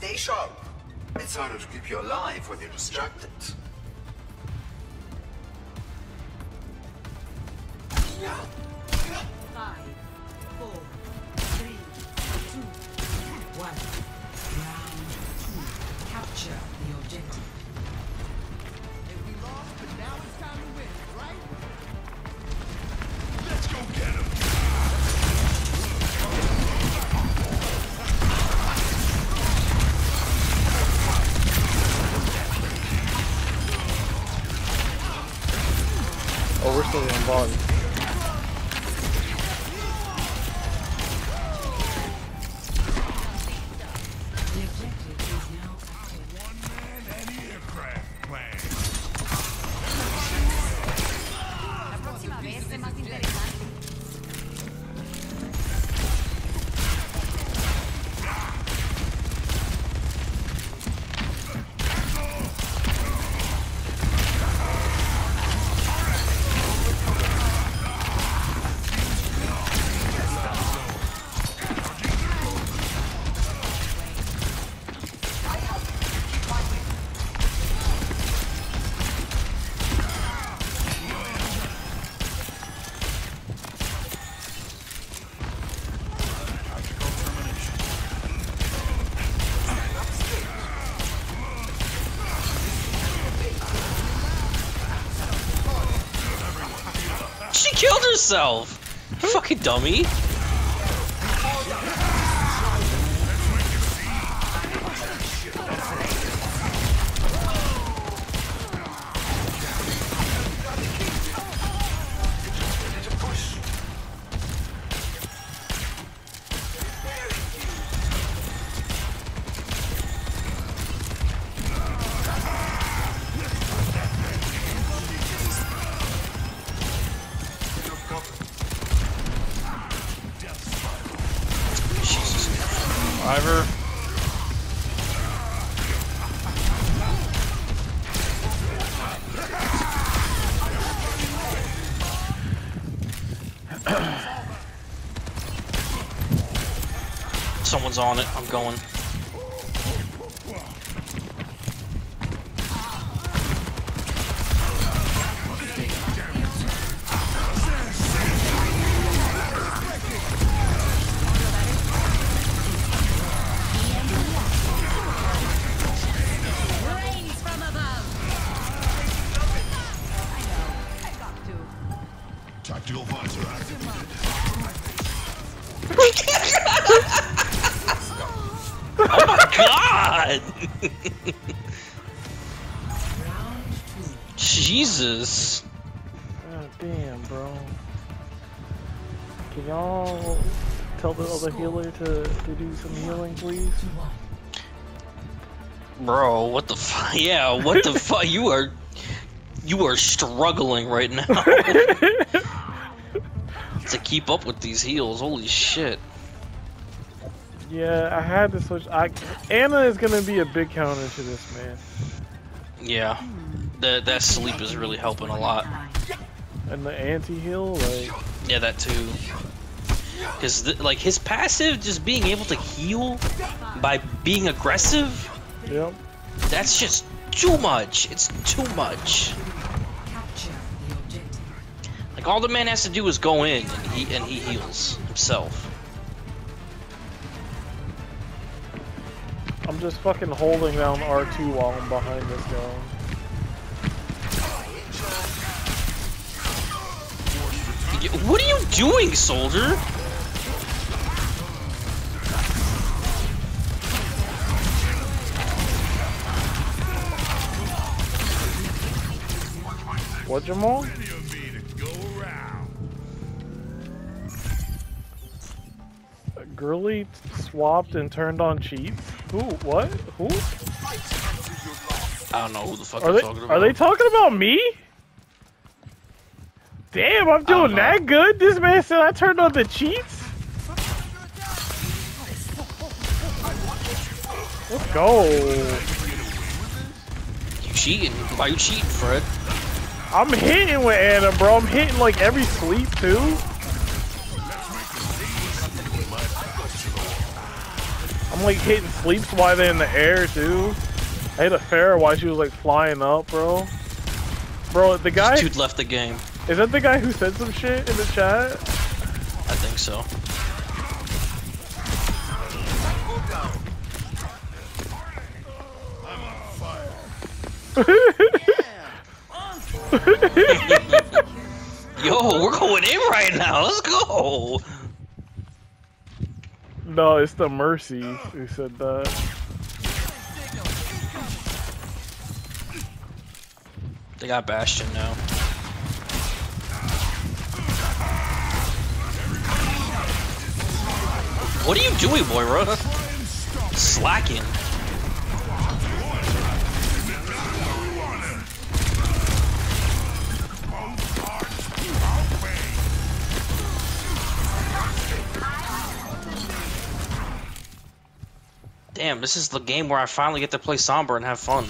Stay sharp. It's harder to keep you alive when you're distracted. Five, four, three, two, one. Round two. Capture the objective. Oh, we're still on She killed herself! Fucking dummy! Someone's on it. I'm going. Rains from above. I know. I got to. Tactical visor activated. Oh my god! Jesus. God damn, bro. Can y'all tell the other healer to, to do some healing, please? Bro, what the fuck? Yeah, what the fuck? You are. You are struggling right now. to keep up with these heals. Holy shit. Yeah, I had to switch. I Ana is gonna be a big counter to this, man. Yeah. That, that sleep is really helping a lot. And the anti-heal, like, Yeah, that too. Because, like, his passive, just being able to heal by being aggressive, yep. that's just too much. It's too much. Capture the objective. Like, all the man has to do is go in, and he, and he heals himself. I'm just fucking holding down R2 while I'm behind this guy. What are you doing, soldier? What, Jamal? Plenty to go around. Girly swapped and turned on cheats? Who? What? Who? I don't know who the fuck Are they, talking about. are they talking about me? Damn, I'm doing that good? This man said I turned on the cheats? Let's go. You cheating? Why you cheating, Fred? I'm hitting with Ana, bro. I'm hitting like every sleep too. I'm like hitting sleeps while they're in the air too. I hit a Pharah while she was like flying up, bro. Bro, the guy This dude left the game. is that the guy who said some shit in the chat? I think so. Yo, we're going in right now. Let's go. No, it's the Mercy who said that. They got Bastion now. What are you doing, Moira? Slacking. Damn, this is the game where I finally get to play Sombra and have fun.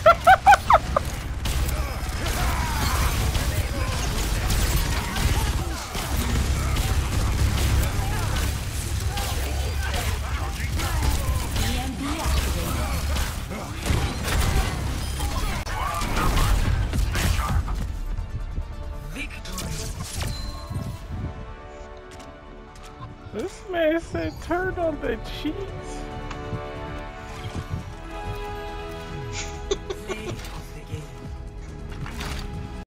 This man said turn on the cheats.